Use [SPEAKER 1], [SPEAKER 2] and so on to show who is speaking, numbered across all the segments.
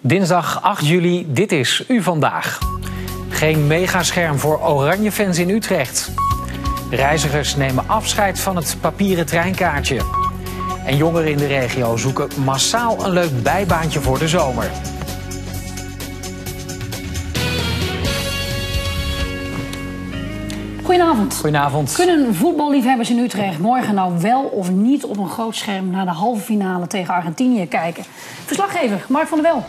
[SPEAKER 1] Dinsdag 8 juli, dit is U Vandaag. Geen megascherm voor Oranje-fans in Utrecht. Reizigers nemen afscheid van het papieren treinkaartje. En jongeren in de regio zoeken massaal een leuk bijbaantje voor de zomer.
[SPEAKER 2] Goedenavond.
[SPEAKER 1] Goedenavond.
[SPEAKER 2] Kunnen voetballiefhebbers in Utrecht morgen nou wel of niet op een groot scherm naar de halve finale tegen Argentinië kijken? Verslaggever Mark van der Wel.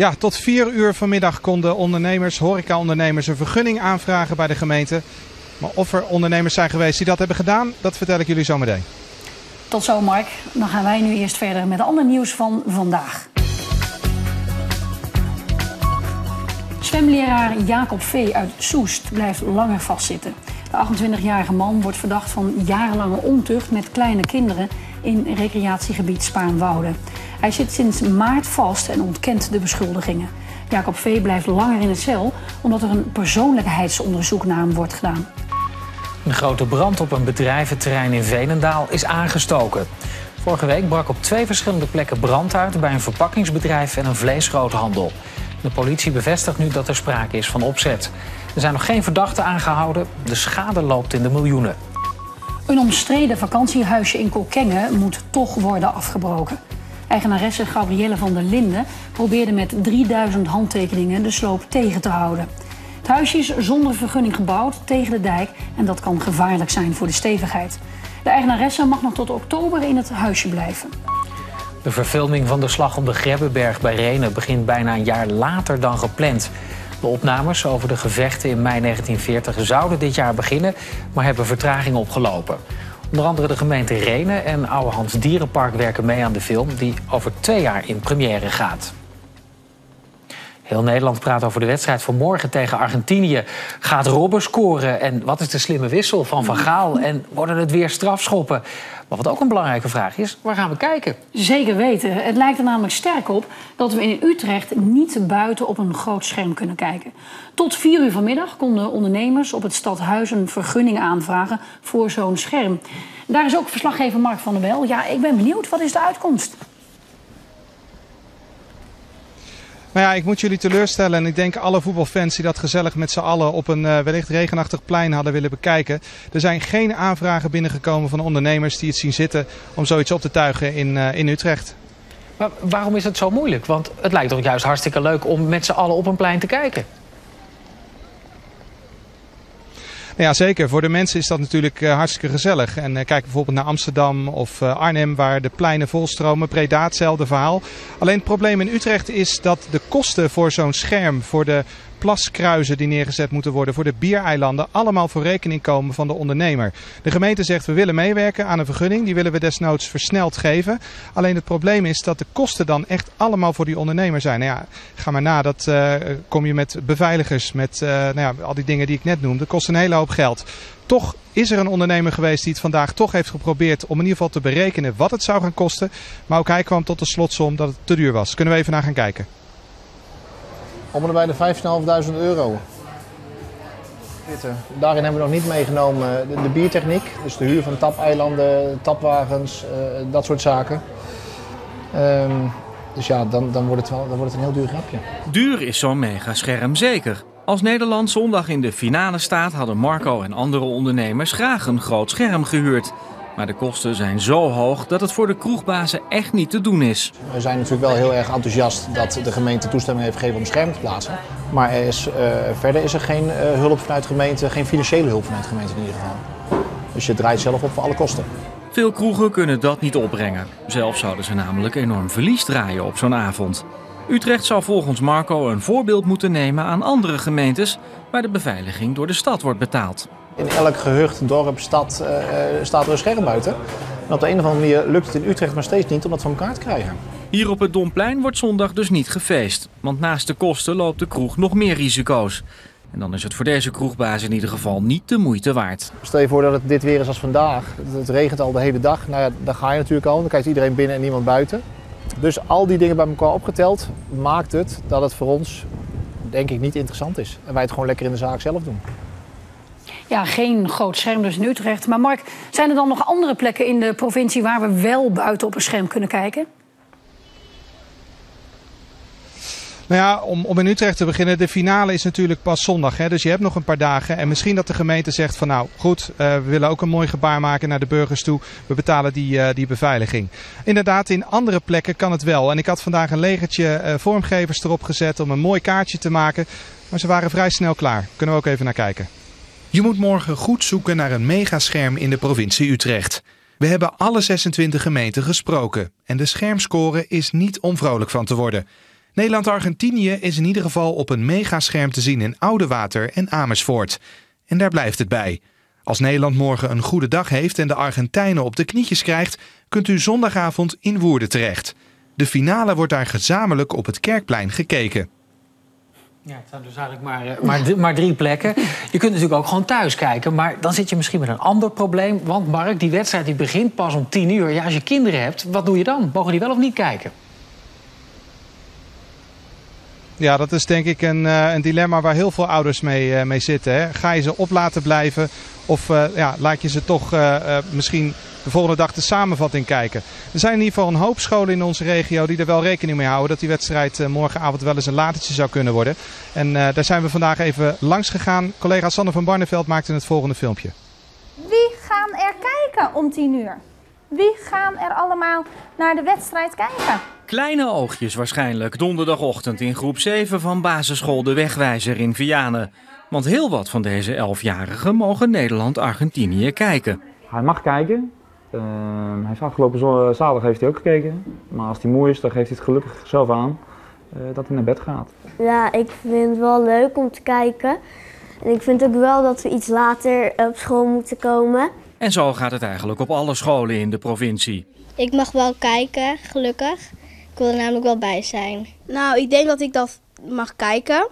[SPEAKER 3] Ja, tot vier uur vanmiddag konden ondernemers, horecaondernemers, een vergunning aanvragen bij de gemeente. Maar of er ondernemers zijn geweest die dat hebben gedaan, dat vertel ik jullie zo meteen.
[SPEAKER 2] Tot zo, Mark. Dan gaan wij nu eerst verder met ander nieuws van vandaag. Zwemleraar Jacob V. uit Soest blijft langer vastzitten. De 28-jarige man wordt verdacht van jarenlange ontucht met kleine kinderen in recreatiegebied Spaanwouden. Hij zit sinds maart vast en ontkent de beschuldigingen. Jacob V. blijft langer in het cel omdat er een persoonlijkheidsonderzoek naar hem wordt gedaan.
[SPEAKER 1] Een grote brand op een bedrijventerrein in Veenendaal is aangestoken. Vorige week brak op twee verschillende plekken brand uit bij een verpakkingsbedrijf en een vleesgroothandel. De politie bevestigt nu dat er sprake is van opzet. Er zijn nog geen verdachten aangehouden. De schade loopt in de miljoenen.
[SPEAKER 2] Een omstreden vakantiehuisje in Kokkengen moet toch worden afgebroken. Eigenaresse Gabrielle van der Linden probeerde met 3000 handtekeningen de sloop tegen te houden. Het huisje is zonder vergunning gebouwd tegen de dijk en dat kan gevaarlijk zijn voor de stevigheid. De eigenaresse mag nog tot oktober in het huisje blijven.
[SPEAKER 1] De verfilming van de slag om de Grebbeberg bij Renen begint bijna een jaar later dan gepland. De opnames over de gevechten in mei 1940 zouden dit jaar beginnen, maar hebben vertraging opgelopen. Onder andere de gemeente Renen en Ouwehands Dierenpark werken mee aan de film, die over twee jaar in première gaat. Heel Nederland praat over de wedstrijd van morgen tegen Argentinië. Gaat Robben scoren? En wat is de slimme wissel van Van Gaal? En worden het weer strafschoppen? Maar wat ook een belangrijke vraag is, waar gaan we kijken?
[SPEAKER 2] Zeker weten. Het lijkt er namelijk sterk op dat we in Utrecht niet buiten op een groot scherm kunnen kijken. Tot vier uur vanmiddag konden ondernemers op het stadhuis een vergunning aanvragen voor zo'n scherm. Daar is ook verslaggever Mark van der Wel. Ja, ik ben benieuwd. Wat is de uitkomst?
[SPEAKER 3] Nou ja, ik moet jullie teleurstellen. En ik denk alle voetbalfans die dat gezellig met z'n allen op een uh, wellicht regenachtig plein hadden willen bekijken. Er zijn geen aanvragen binnengekomen van ondernemers die het zien zitten om zoiets op te tuigen in, uh, in Utrecht.
[SPEAKER 1] Maar waarom is het zo moeilijk? Want het lijkt toch juist hartstikke leuk om met z'n allen op een plein te kijken.
[SPEAKER 3] Ja, zeker. Voor de mensen is dat natuurlijk uh, hartstikke gezellig. En uh, kijk bijvoorbeeld naar Amsterdam of uh, Arnhem, waar de pleinen volstromen. Breda, hetzelfde verhaal. Alleen het probleem in Utrecht is dat de kosten voor zo'n scherm, voor de plaskruizen die neergezet moeten worden voor de biereilanden allemaal voor rekening komen van de ondernemer. De gemeente zegt we willen meewerken aan een vergunning, die willen we desnoods versneld geven. Alleen het probleem is dat de kosten dan echt allemaal voor die ondernemer zijn. Nou ja, ga maar na, dat uh, kom je met beveiligers, met uh, nou ja, al die dingen die ik net noemde. Kost een hele hoop geld. Toch is er een ondernemer geweest die het vandaag toch heeft geprobeerd om in ieder geval te berekenen wat het zou gaan kosten. Maar ook hij kwam tot de slotsom dat het te duur was. Kunnen we even naar gaan kijken
[SPEAKER 4] om en bij de 5.500 euro. Daarin hebben we nog niet meegenomen de, de, biertechniek, dus de huur van tapeilanden, tapwagens, uh, dat soort zaken. Um, dus ja, dan, dan, wordt het wel, dan wordt het een heel duur grapje.
[SPEAKER 5] Duur is zo'n megascherm zeker. Als Nederland zondag in de finale staat, hadden Marco en andere ondernemers graag een groot scherm gehuurd. Maar de kosten zijn zo hoog dat het voor de kroegbazen echt niet te doen is.
[SPEAKER 4] We zijn natuurlijk wel heel erg enthousiast dat de gemeente toestemming heeft gegeven om scherm te plaatsen. Maar er is, uh, verder is er geen uh, hulp vanuit de gemeente, geen financiële hulp vanuit de gemeente in ieder geval. Dus je draait zelf op voor alle kosten.
[SPEAKER 5] Veel kroegen kunnen dat niet opbrengen. Zelf zouden ze namelijk enorm verlies draaien op zo'n avond. Utrecht zou volgens Marco een voorbeeld moeten nemen aan andere gemeentes waar de beveiliging door de stad wordt betaald.
[SPEAKER 4] In elk gehucht, dorp, stad uh, staat er een scherm buiten. En op de een of andere manier lukt het in Utrecht maar steeds niet om dat van elkaar te krijgen.
[SPEAKER 5] Hier op het Domplein wordt zondag dus niet gefeest. Want naast de kosten loopt de kroeg nog meer risico's. En dan is het voor deze kroegbaas in ieder geval niet de moeite waard.
[SPEAKER 4] Stel je voor dat het dit weer is als vandaag. Het regent al de hele dag. Nou ja, dan ga je natuurlijk al. Dan kijkt iedereen binnen en niemand buiten. Dus al die dingen bij elkaar opgeteld maakt het dat het voor ons denk ik niet interessant is. En wij het gewoon lekker in de zaak zelf doen.
[SPEAKER 2] Ja, geen groot scherm dus in Utrecht. Maar Mark, zijn er dan nog andere plekken in de provincie waar we wel buiten op een scherm kunnen kijken?
[SPEAKER 3] Nou ja, om, om in Utrecht te beginnen, de finale is natuurlijk pas zondag. Hè? Dus je hebt nog een paar dagen. En misschien dat de gemeente zegt van nou goed, uh, we willen ook een mooi gebaar maken naar de burgers toe. We betalen die, uh, die beveiliging. Inderdaad, in andere plekken kan het wel. En ik had vandaag een legertje uh, vormgevers erop gezet om een mooi kaartje te maken. Maar ze waren vrij snel klaar. Kunnen we ook even naar kijken. Je moet morgen goed zoeken naar een megascherm in de provincie Utrecht. We hebben alle 26 gemeenten gesproken. En de schermscore is niet om vrolijk van te worden. Nederland-Argentinië is in ieder geval op een megascherm te zien in Oudewater en Amersfoort. En daar blijft het bij. Als Nederland morgen een goede dag heeft en de Argentijnen op de knietjes krijgt, kunt u zondagavond in Woerden terecht. De finale wordt daar gezamenlijk op het Kerkplein gekeken.
[SPEAKER 1] Ja, het zijn dus eigenlijk maar, uh, maar, maar, drie plekken. Je kunt natuurlijk ook gewoon thuis kijken. Maar dan zit je misschien met een ander probleem. Want Mark, die wedstrijd die begint pas om tien uur. Ja, als je kinderen hebt, wat doe je dan? Mogen die wel of niet kijken?
[SPEAKER 3] Ja, dat is denk ik een, uh, een dilemma waar heel veel ouders mee, uh, mee zitten. Hè. Ga je ze op laten blijven of uh, ja, laat je ze toch misschien de volgende dag de samenvatting kijken? Er zijn in ieder geval een hoop scholen in onze regio die er wel rekening mee houden dat die wedstrijd morgenavond wel eens een latertje zou kunnen worden. En daar zijn we vandaag even langs gegaan. Collega Sanne van Barneveld maakte het volgende filmpje.
[SPEAKER 6] Wie gaan er kijken om 10 uur? Wie gaan er allemaal naar de wedstrijd kijken?
[SPEAKER 5] Kleine oogjes waarschijnlijk donderdagochtend in groep 7 van basisschool De Wegwijzer in Vianen. Want heel wat van deze elfjarigen mogen Nederland-Argentinië kijken.
[SPEAKER 7] Hij mag kijken. Uh, hij heeft afgelopen zaterdag heeft hij ook gekeken. Maar als hij moe is, dan geeft hij het gelukkig zelf aan uh, dat hij naar bed gaat.
[SPEAKER 8] Ja, ik vind het wel leuk om te kijken. En ik vind ook wel dat we iets later op school moeten komen.
[SPEAKER 5] En zo gaat het eigenlijk op alle scholen in de provincie.
[SPEAKER 9] Ik mag wel kijken, gelukkig. Ik wil er namelijk wel bij zijn.
[SPEAKER 10] Nou, ik denk dat ik dat mag kijken.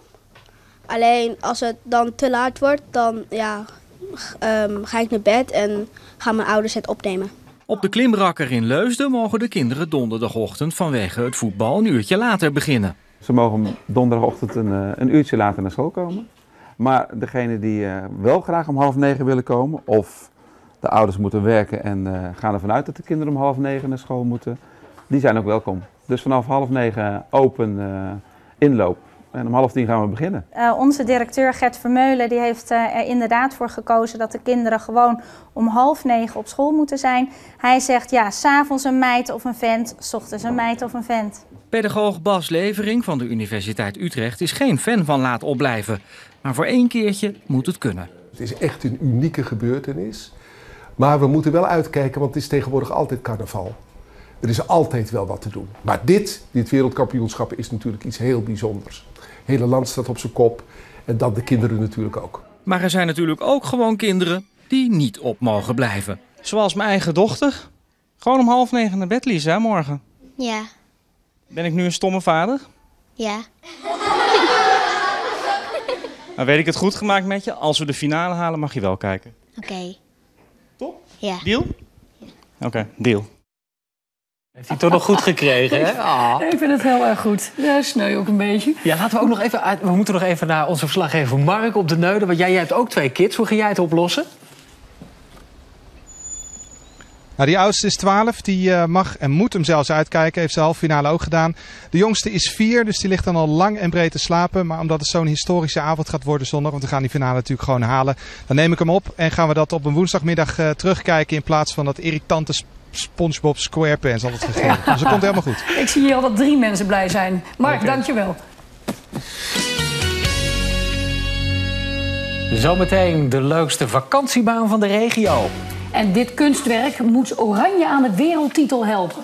[SPEAKER 10] Alleen als het dan te laat wordt, dan ja, um, ga ik naar bed en gaan mijn ouders het opnemen.
[SPEAKER 5] Op de Klimrakker in Leusden mogen de kinderen donderdagochtend vanwege het voetbal een uurtje later beginnen.
[SPEAKER 7] Ze mogen donderdagochtend een, een uurtje later naar school komen. Maar degene die uh, wel graag om half negen willen komen of de ouders moeten werken en uh, gaan ervan uit dat de kinderen om half negen naar school moeten. Die zijn ook welkom. Dus vanaf half negen open uh, inloop. En om half tien gaan we beginnen.
[SPEAKER 6] Uh, onze directeur Gert Vermeulen die heeft er inderdaad voor gekozen dat de kinderen gewoon om half negen op school moeten zijn. Hij zegt ja, s'avonds een meid of een vent, s ochtends een meid of een vent.
[SPEAKER 5] Pedagoog Bas Levering van de Universiteit Utrecht is geen fan van laat opblijven. Maar voor één keertje moet het kunnen.
[SPEAKER 11] Het is echt een unieke gebeurtenis. Maar we moeten wel uitkijken, want het is tegenwoordig altijd carnaval. Er is altijd wel wat te doen. Maar dit, dit wereldkampioenschap, is natuurlijk iets heel bijzonders. Hele land staat op zijn kop en dan de kinderen natuurlijk ook.
[SPEAKER 5] Maar er zijn natuurlijk ook gewoon kinderen die niet op mogen blijven.
[SPEAKER 12] Zoals mijn eigen dochter. Gewoon om half negen naar bed, Lisa, morgen.
[SPEAKER 9] Ja.
[SPEAKER 12] Ben ik nu een stomme vader?
[SPEAKER 9] Ja.
[SPEAKER 12] Maar weet ik het goed gemaakt met je? Als we de finale halen, mag je wel kijken.
[SPEAKER 9] Oké. Okay.
[SPEAKER 12] Top?
[SPEAKER 9] Ja.
[SPEAKER 12] Deal?
[SPEAKER 9] Ja.
[SPEAKER 12] Oké, okay, deal.
[SPEAKER 1] Heeft hij toch nog goed gekregen, hè?
[SPEAKER 2] Ah. Ik vind het heel erg goed. Ja, sneu ook een beetje.
[SPEAKER 1] Ja, laten we ook nog even... uit- We moeten nog even naar onze verslaggever Mark op de Neuden. Want jij, jij hebt ook twee kids. Hoe ga jij het oplossen?
[SPEAKER 3] Nou, die oudste is 12, die uh, mag en moet hem zelfs uitkijken. Heeft ze halve finale ook gedaan. De jongste is 4, dus die ligt dan al lang en breed te slapen. Maar omdat het zo'n historische avond gaat worden zondag, want we gaan die finale natuurlijk gewoon halen, dan neem ik hem op en gaan we dat op een woensdagmiddag uh, terugkijken in plaats van dat irritante SpongeBob SquarePants altijd gegeven. Ja. Dus dat komt helemaal goed.
[SPEAKER 2] Ik zie hier al dat drie mensen blij zijn. Mark, okay. dankjewel.
[SPEAKER 1] Zometeen de leukste vakantiebaan van de regio.
[SPEAKER 2] En dit kunstwerk moet Oranje aan de wereldtitel helpen.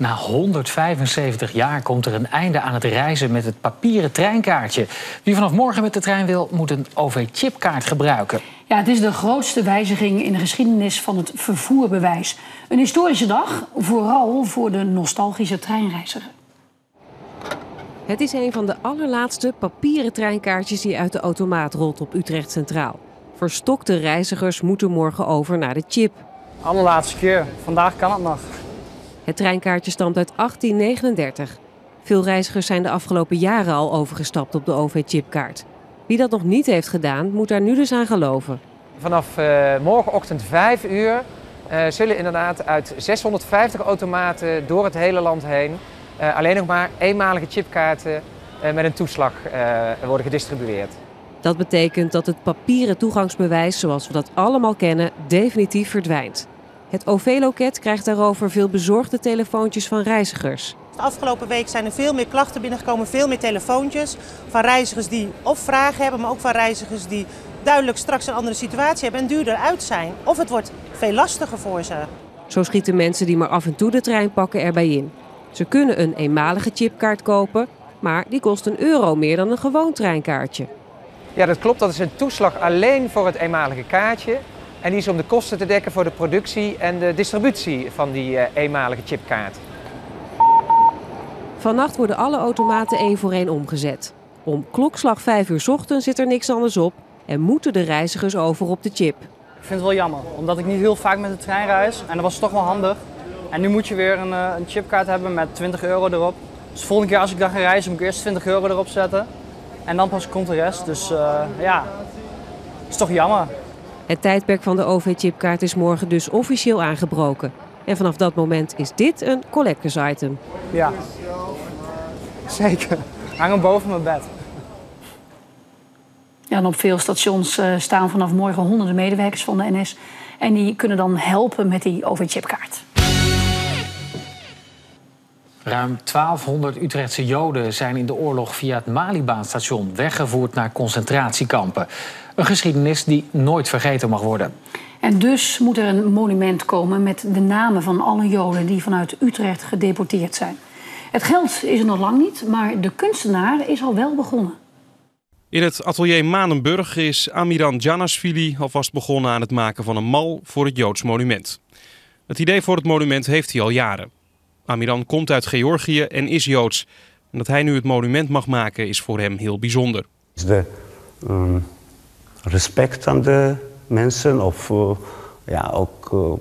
[SPEAKER 1] Na 175 jaar komt er een einde aan het reizen met het papieren treinkaartje. Wie vanaf morgen met de trein wil, moet een OV-chipkaart gebruiken.
[SPEAKER 2] Ja, het is de grootste wijziging in de geschiedenis van het vervoerbewijs. Een historische dag, vooral voor de nostalgische treinreiziger.
[SPEAKER 13] Het is een van de allerlaatste papieren treinkaartjes die uit de automaat rolt op Utrecht Centraal. Verstokte reizigers moeten morgen over naar de chip.
[SPEAKER 14] Allerlaatste keer. Vandaag kan het nog.
[SPEAKER 13] Het treinkaartje stamt uit 1839. Veel reizigers zijn de afgelopen jaren al overgestapt op de OV-chipkaart. Wie dat nog niet heeft gedaan, moet daar nu dus aan geloven.
[SPEAKER 15] Vanaf uh, morgenochtend 5 uur uh, zullen inderdaad uit 650 automaten door het hele land heen uh, alleen nog maar eenmalige chipkaarten met een toeslag worden gedistribueerd.
[SPEAKER 13] Dat betekent dat het papieren toegangsbewijs, zoals we dat allemaal kennen, definitief verdwijnt. Het OV-loket krijgt daarover veel bezorgde telefoontjes van reizigers.
[SPEAKER 16] De afgelopen week zijn er veel meer klachten binnengekomen, veel meer telefoontjes van reizigers die of vragen hebben, maar ook van reizigers die duidelijk straks een andere situatie hebben en duurder uit zijn. Of het wordt veel lastiger voor ze.
[SPEAKER 13] Zo schieten mensen die maar af en toe de trein pakken erbij in. Ze kunnen een eenmalige chipkaart kopen, maar die kost een euro meer dan een gewoon treinkaartje.
[SPEAKER 15] Ja, dat klopt. Dat is een toeslag alleen voor het eenmalige kaartje. En die is om de kosten te dekken voor de productie en de distributie van die uh, eenmalige chipkaart.
[SPEAKER 13] Vannacht worden alle automaten één voor één omgezet. Om klokslag 5 uur ochtend zit er niks anders op en moeten de reizigers over op de chip.
[SPEAKER 14] Ik vind het wel jammer, omdat ik niet heel vaak met de trein reis en dat was toch wel handig. En nu moet je weer een, een chipkaart hebben met 20 euro erop. Dus de volgende keer als ik dan ga reizen moet ik eerst 20 euro erop zetten. En dan pas komt de rest. Dus uh, ja, is toch jammer.
[SPEAKER 13] Het tijdperk van de OV-chipkaart is morgen dus officieel aangebroken. En vanaf dat moment is dit een collectors item.
[SPEAKER 14] Ja, zeker. Hang hem boven mijn bed.
[SPEAKER 2] Ja, en op veel stations uh, staan vanaf morgen honderden medewerkers van de NS. En die kunnen dan helpen met die OV-chipkaart.
[SPEAKER 1] Ruim 1200 Utrechtse Joden zijn in de oorlog via het Malibaanstation weggevoerd naar concentratiekampen. Een geschiedenis die nooit vergeten mag worden.
[SPEAKER 2] En dus moet er een monument komen met de namen van alle Joden die vanuit Utrecht gedeporteerd zijn. Het geld is er nog lang niet, maar de kunstenaar is al wel begonnen.
[SPEAKER 17] In het atelier Manenburg is Amiran Janasvili alvast begonnen aan het maken van een mal voor het Joods monument. Het idee voor het monument heeft hij al jaren. Amiran komt uit Georgië en is Joods. En dat hij nu het monument mag maken is voor hem heel bijzonder.
[SPEAKER 18] De um, respect aan de mensen of uh, ja, ook. Uh,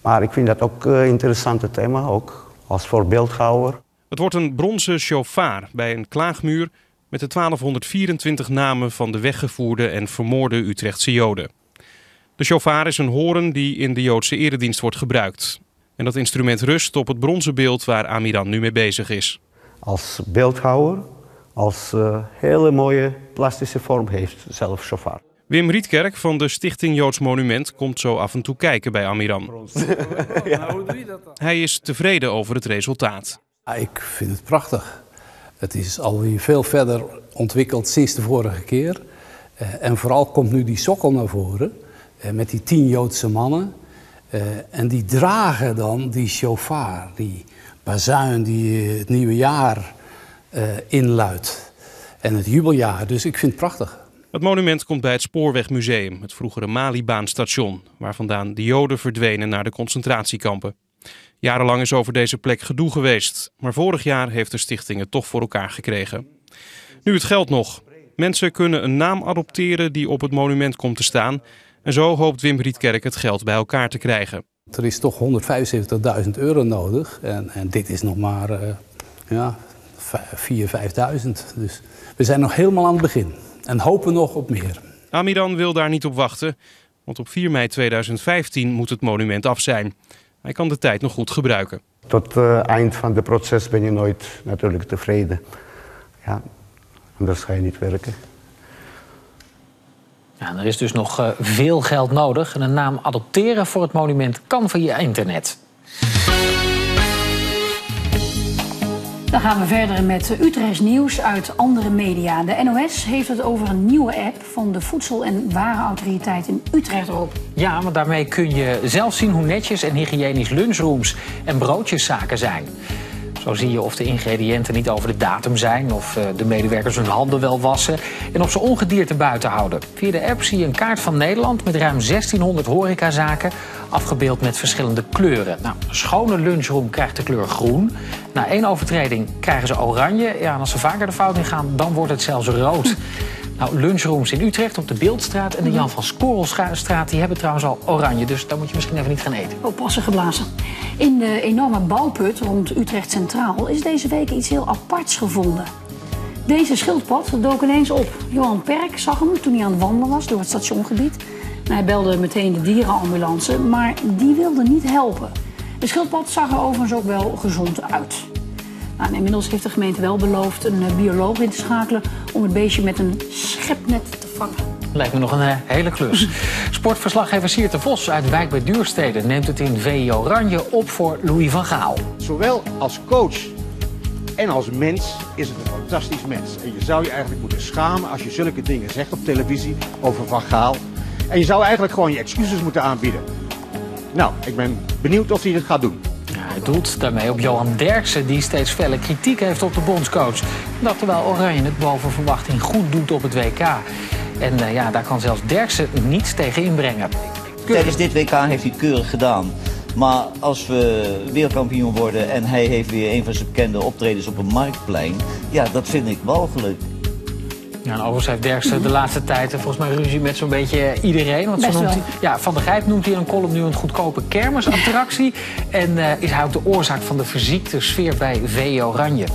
[SPEAKER 18] maar ik vind dat ook een uh, interessante thema, ook als voorbeeldhouwer.
[SPEAKER 17] Het wordt een bronzen chauffeur bij een klaagmuur met de 1224 namen van de weggevoerde en vermoorde Utrechtse Joden. De chauffeur is een horen die in de Joodse eredienst wordt gebruikt. En dat instrument rust op het bronzen beeld waar Amiran nu mee bezig is.
[SPEAKER 18] Als beeldhouwer, als uh, hele mooie plastische vorm heeft, zelf chauffeur.
[SPEAKER 17] Wim Rietkerk van de Stichting Joods Monument komt zo af en toe kijken bij Amiran. ja. hoe doe je dat dan? Hij is tevreden over het resultaat.
[SPEAKER 19] Ja, ik vind het prachtig. Het is alweer veel verder ontwikkeld sinds de vorige keer. Uh, en vooral komt nu die sokkel naar voren uh, met die tien Joodse mannen. En die dragen dan die shofar, die bazuin die het nieuwe jaar uh, inluidt. En het jubeljaar, dus ik vind het prachtig.
[SPEAKER 17] Het monument komt bij het Spoorwegmuseum, het vroegere Malibaanstation, waar vandaan de Joden verdwenen naar de concentratiekampen. Jarenlang is over deze plek gedoe geweest, maar vorig jaar heeft de stichting het toch voor elkaar gekregen. Nu het geld nog. Mensen kunnen een naam adopteren die op het monument komt te staan en zo hoopt Wim Rietkerk het geld bij elkaar te krijgen.
[SPEAKER 19] Er is toch 175.000 euro nodig. En, en, dit is nog maar uh, ja, 4.000, 5.000. Dus we zijn nog helemaal aan het begin. En hopen nog op meer.
[SPEAKER 17] Amiran wil daar niet op wachten. Want op 4 mei 2015 moet het monument af zijn. Hij kan de tijd nog goed gebruiken.
[SPEAKER 18] Tot het uh, eind van het proces ben je nooit natuurlijk tevreden. Ja, anders ga je niet werken.
[SPEAKER 1] Ja, er is dus nog uh, veel geld nodig. En een naam adopteren voor het monument kan via internet.
[SPEAKER 2] Dan gaan we verder met Utrechts nieuws uit andere media. De NOS heeft het over een nieuwe app van de Voedsel- en Warenautoriteit in Utrecht erop.
[SPEAKER 1] Ja, want daarmee kun je zelf zien hoe netjes en hygiënisch lunchrooms en broodjeszaken zijn. Zo zie je of de ingrediënten niet over de datum zijn, of de medewerkers hun handen wel wassen en of ze ongedierte buiten houden. Via de app zie je een kaart van Nederland met ruim 1600 horecazaken, afgebeeld met verschillende kleuren. Nou, een schone lunchroom krijgt de kleur groen. Na één overtreding krijgen ze oranje. Ja, en als ze vaker de fout in gaan, dan wordt het zelfs rood. Nou, lunchrooms in Utrecht op de Beeldstraat en de Jan van Skorrelstraat... die hebben trouwens al oranje, dus daar moet je misschien even niet gaan eten.
[SPEAKER 2] Oppassen geblazen. In de enorme bouwput rond Utrecht Centraal is deze week iets heel aparts gevonden. Deze schildpad dook ineens op. Johan Perk zag hem toen hij aan het wandelen was door het stationgebied. Hij belde meteen de dierenambulance, maar die wilde niet helpen. De schildpad zag er overigens ook wel gezond uit. Nou, en inmiddels heeft de gemeente wel beloofd een eh, bioloog in te schakelen om het beestje met een schepnet te vangen.
[SPEAKER 1] Lijkt me nog een eh, hele klus. Sportverslaggever Sierte Vos uit Wijk bij Duurstede neemt het in VI Oranje op voor Louis van Gaal.
[SPEAKER 20] Zowel als coach en als mens is het een fantastisch mens. En je zou je eigenlijk moeten schamen als je zulke dingen zegt op televisie over Van Gaal. En je zou eigenlijk gewoon je excuses moeten aanbieden. Nou, ik ben benieuwd of hij het gaat doen.
[SPEAKER 1] Hij doelt daarmee op Johan Derksen, die steeds felle kritiek heeft op de bondscoach. Dat terwijl Oranje het boven verwachting goed doet op het WK. En eh, ja, daar kan zelfs Derksen niets tegen inbrengen.
[SPEAKER 21] Tijdens dit WK heeft hij keurig gedaan. Maar als we wereldkampioen worden en hij heeft weer een van zijn bekende optredens op een marktplein, ja, dat vind ik walgelijk.
[SPEAKER 1] En overigens heeft Derksen de laatste tijd eh, volgens mij ruzie met zo'n beetje iedereen. Want zo noemt hij, ja, Van der Gijp noemt hij in een column nu een goedkope kermisattractie. en eh, is hij ook de oorzaak van de verziekte sfeer bij VE Oranje.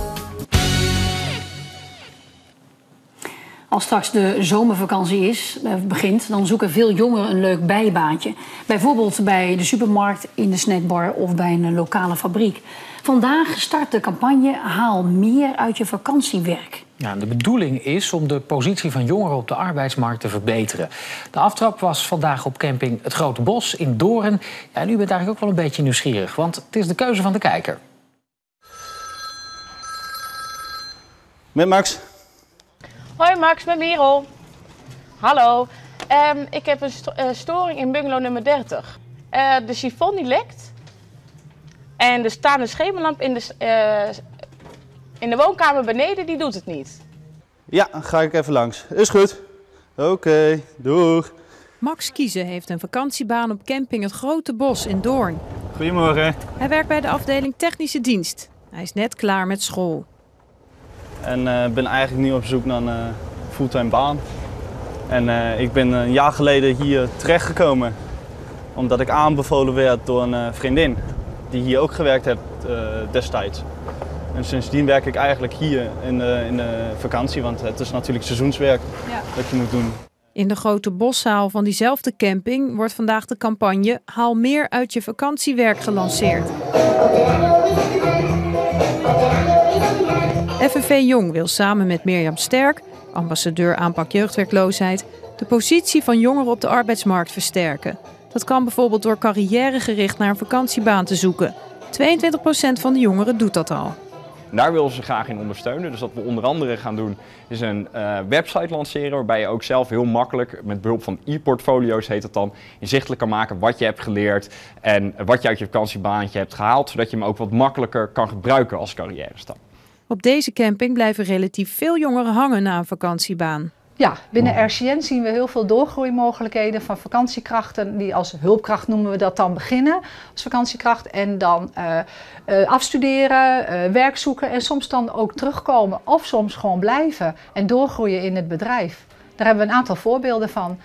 [SPEAKER 2] Als straks de zomervakantie is, eh, begint, dan zoeken veel jongeren een leuk bijbaantje. Bijvoorbeeld bij de supermarkt, in de snackbar of bij een lokale fabriek. Vandaag start de campagne Haal meer uit je vakantiewerk.
[SPEAKER 1] Ja, de bedoeling is om de positie van jongeren op de arbeidsmarkt te verbeteren. De aftrap was vandaag op camping Het Grote Bos in Doorn. Ja, en u bent eigenlijk ook wel een beetje nieuwsgierig, want het is de keuze van de kijker.
[SPEAKER 22] Met Max.
[SPEAKER 23] Hoi Max, met Merel. Hallo. Ehm, ik heb een sto- eh, storing in bungalow nummer 30. Eh, de sifon die lekt. En er staat een schemerlamp in de, eh, in de woonkamer beneden, die doet het niet.
[SPEAKER 22] Ja, dan ga ik even langs. Is goed. Oké, doeg.
[SPEAKER 24] Max Kiezen heeft een vakantiebaan op camping Het Grote Bos in Doorn.
[SPEAKER 22] Goedemorgen.
[SPEAKER 24] Hij werkt bij de afdeling Technische Dienst. Hij is net klaar met school.
[SPEAKER 22] En eh, ben eigenlijk nu op zoek naar een eh, fulltime baan. En eh, ik ben een jaar geleden hier terechtgekomen. Omdat ik aanbevolen werd door een eh, vriendin. Die hier ook gewerkt heeft eh, destijds. En sindsdien werk ik eigenlijk hier in de, in de vakantie. Want het is natuurlijk seizoenswerk dat je moet doen.
[SPEAKER 24] In de grote boszaal van diezelfde camping wordt vandaag de campagne Haal meer uit je vakantiewerk gelanceerd. FNV Jong wil samen met Mirjam Sterk, ambassadeur aanpak jeugdwerkloosheid, de positie van jongeren op de arbeidsmarkt versterken. Dat kan bijvoorbeeld door carrièregericht naar een vakantiebaan te zoeken. 22% van de jongeren doet dat al.
[SPEAKER 25] Daar willen ze graag in ondersteunen. Dus wat we onder andere gaan doen is een eh, website lanceren waarbij je ook zelf heel makkelijk met behulp van e-portfolio's heet het dan inzichtelijk kan maken wat je hebt geleerd en wat je uit je vakantiebaantje hebt gehaald, zodat je hem ook wat makkelijker kan gebruiken als carrière stap.
[SPEAKER 24] Op deze camping blijven relatief veel jongeren hangen na een vakantiebaan.
[SPEAKER 26] Ja, binnen RCN zien we heel veel doorgroeimogelijkheden van vakantiekrachten die als hulpkracht noemen we dat dan beginnen als vakantiekracht en dan eh, eh, afstuderen, eh, werk zoeken en soms dan ook terugkomen of soms gewoon blijven en doorgroeien in het bedrijf. Daar hebben we een aantal voorbeelden van.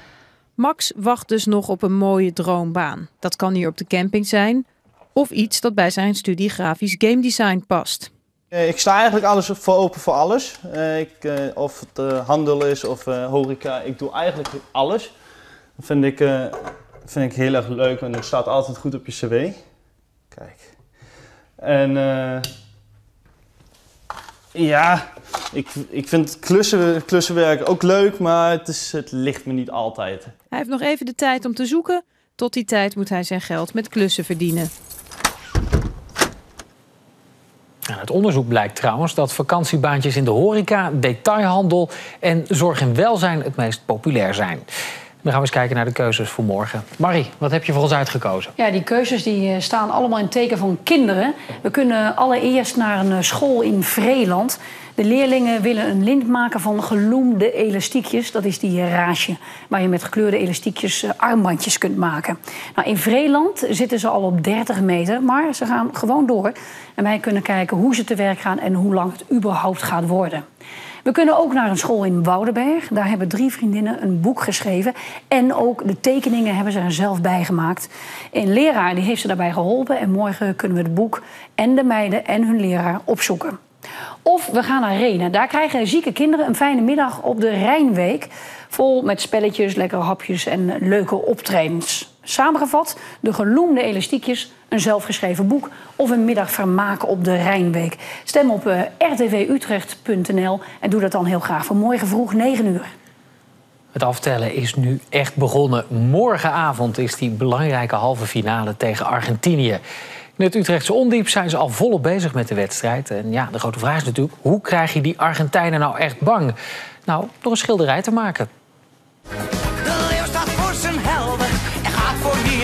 [SPEAKER 24] Max wacht dus nog op een mooie droombaan. Dat kan hier op de camping zijn of iets dat bij zijn studie grafisch game design past.
[SPEAKER 22] Eh, Ik sta eigenlijk alles voor open voor alles. Eh, ik, eh, of het handel is of horeca, ik doe eigenlijk alles. Dat vind ik, vind ik heel erg leuk en het staat altijd goed op je cv. Kijk. En ja, ik, ik vind klussen, klussenwerk ook leuk, maar het, is, het ligt me niet altijd.
[SPEAKER 24] Hij heeft nog even de tijd om te zoeken. Tot die tijd moet hij zijn geld met klussen verdienen.
[SPEAKER 1] En uit onderzoek blijkt trouwens dat vakantiebaantjes in de horeca, detailhandel en zorg en welzijn het meest populair zijn. Dan gaan we eens kijken naar de keuzes voor morgen. Marie, wat heb je voor ons uitgekozen?
[SPEAKER 2] Ja, die keuzes die eh, staan allemaal in teken van kinderen. We kunnen allereerst naar een eh, school in Vreeland. De leerlingen willen een lint maken van geloemde elastiekjes. Dat is die raasje waar je met gekleurde elastiekjes eh, armbandjes kunt maken. Nou, in Vreeland zitten ze al op 30 meter, maar ze gaan gewoon door. En wij kunnen kijken hoe ze te werk gaan en hoe lang het überhaupt gaat worden. We kunnen ook naar een school in Woudenberg. Daar hebben drie vriendinnen een boek geschreven. En ook de tekeningen hebben ze er zelf bij gemaakt. Een leraar die heeft ze daarbij geholpen. En morgen kunnen we het boek en de meiden en hun leraar opzoeken. Of we gaan naar Renen. Daar krijgen zieke kinderen een fijne middag op de Rijnweek. Vol met spelletjes, lekkere hapjes en leuke optredens. Samengevat, de geloemde elastiekjes, een zelfgeschreven boek of een middag vermaken op de Rijnweek. Stem op uh, rtvutrecht.nl en doe dat dan heel graag voor morgen vroeg 9 uur.
[SPEAKER 1] Het aftellen is nu echt begonnen. Morgenavond is die belangrijke halve finale tegen Argentinië. In het Utrechtse Ondiep zijn ze al volop bezig met de wedstrijd. En ja, de grote vraag is natuurlijk: hoe krijg je die Argentijnen nou echt bang? Nou, door een schilderij te maken.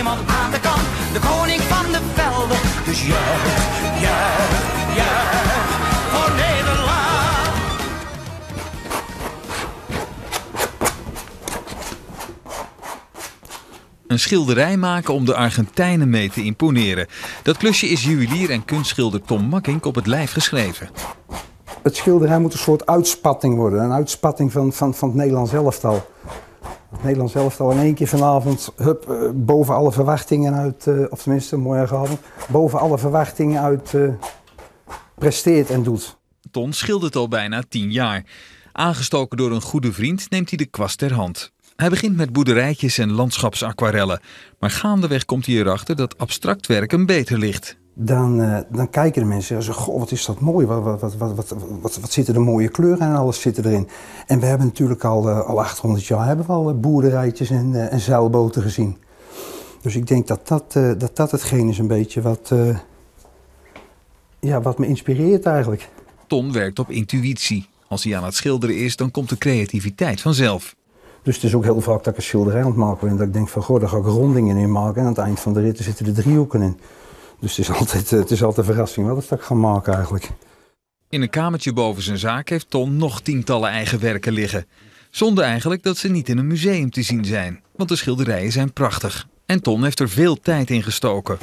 [SPEAKER 27] Aan de kant. De koning van de velden, dus juich, juich, juich voor Nederland.
[SPEAKER 28] Een schilderij maken om de Argentijnen mee te imponeren. Dat klusje is juwelier en kunstschilder Tom Makkink op het lijf geschreven.
[SPEAKER 29] Het schilderij moet een soort uitspatting worden. Een uitspatting van, van, van het Nederlands elftal. Het Nederlands elftal in één keer vanavond hup, uh, boven alle verwachtingen uit, uh, of tenminste morgenavond, boven alle verwachtingen uit uh, presteert en doet.
[SPEAKER 28] Ton schildert al bijna tien jaar. Aangestoken door een goede vriend neemt hij de kwast ter hand. Hij begint met boerderijtjes en landschapsaquarellen. Maar gaandeweg komt hij erachter dat abstract werk hem beter ligt.
[SPEAKER 29] Dan, uh, dan kijken de mensen en zeggen, goh, wat is dat mooi, wat, wat, wat, wat, wat, wat zitten er mooie kleuren en alles zitten erin. En we hebben natuurlijk al, uh, al 800 jaar hebben we al boerderijtjes en, uh, en zeilboten gezien. Dus ik denk dat dat, dat, dat hetgeen is een beetje wat, ja, wat me inspireert eigenlijk.
[SPEAKER 28] Ton werkt op intuïtie. Als hij aan het schilderen is, dan komt de creativiteit vanzelf.
[SPEAKER 29] Dus het is ook heel vaak dat ik een schilderij aan het maken ben. Dat ik denk van, goh, daar ga ik rondingen in maken. En aan het eind van de rit zitten er driehoeken in. Dus het is altijd, het is altijd een verrassing wat dat ik ga maken eigenlijk.
[SPEAKER 28] In een kamertje boven zijn zaak heeft Ton nog tientallen eigen werken liggen. Zonde eigenlijk dat ze niet in een museum te zien zijn. Want de schilderijen zijn prachtig. En Ton heeft er veel tijd in gestoken.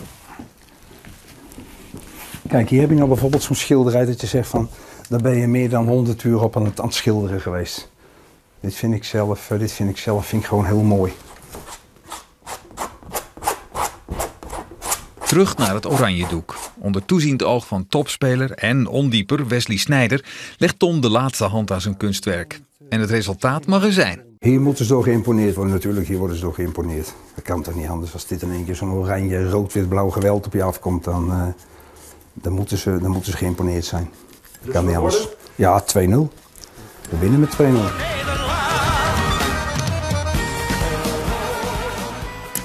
[SPEAKER 29] Kijk, hier heb je nou bijvoorbeeld zo'n schilderij dat je zegt van... daar ben je meer dan 100 uur op aan het, aan het schilderen geweest. Dit vind ik zelf, dit vind ik zelf vind ik gewoon heel mooi.
[SPEAKER 28] Terug naar het oranje doek. Onder toeziend oog van topspeler en ondieper Wesley Snijder legt Tom de laatste hand aan zijn kunstwerk. En het resultaat mag er zijn.
[SPEAKER 29] Hier moeten ze door geïmponeerd worden, natuurlijk. Hier worden ze door geïmponeerd. Dat kan toch niet anders. Als dit in één keer zo'n oranje, rood, wit, blauw geweld op je afkomt, dan, uh, dan, moeten, ze, dan moeten ze geïmponeerd zijn. Dat kan niet anders. Ja, 2-0. We winnen met 2-0.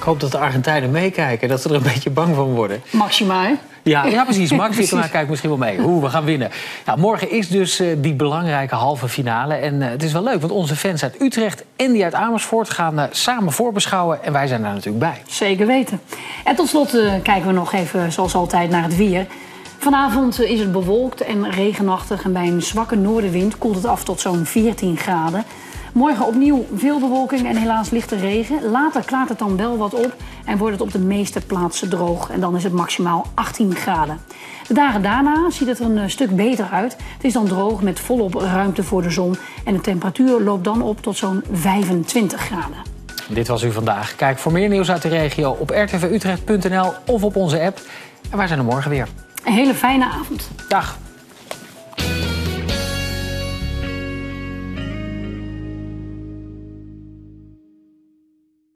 [SPEAKER 1] Ik hoop dat de Argentijnen meekijken, dat ze er een beetje bang van worden.
[SPEAKER 2] Maxima, hè?
[SPEAKER 1] Ja, ja precies. Max kijkt misschien wel mee. Hoe, we gaan winnen. Ja, morgen is dus uh, die belangrijke halve finale. En uh, het is wel leuk, want onze fans uit Utrecht en die uit Amersfoort gaan uh, samen voorbeschouwen. En wij zijn daar natuurlijk bij.
[SPEAKER 2] Zeker weten. En tot slot kijken we nog even, zoals altijd, naar het weer. Vanavond is het bewolkt en regenachtig. En bij een zwakke noordenwind koelt het af tot zo'n 14 graden. Morgen opnieuw veel bewolking en helaas lichte regen. Later klaart het dan wel wat op en wordt het op de meeste plaatsen droog. En dan is het maximaal 18 graden. De dagen daarna ziet het er een stuk beter uit. Het is dan droog met volop ruimte voor de zon. En de temperatuur loopt dan op tot zo'n 25 graden.
[SPEAKER 1] Dit was u vandaag. Kijk voor meer nieuws uit de regio op rtvutrecht.nl of op onze app. En wij zijn er morgen weer.
[SPEAKER 2] Een hele fijne avond.
[SPEAKER 1] Dag.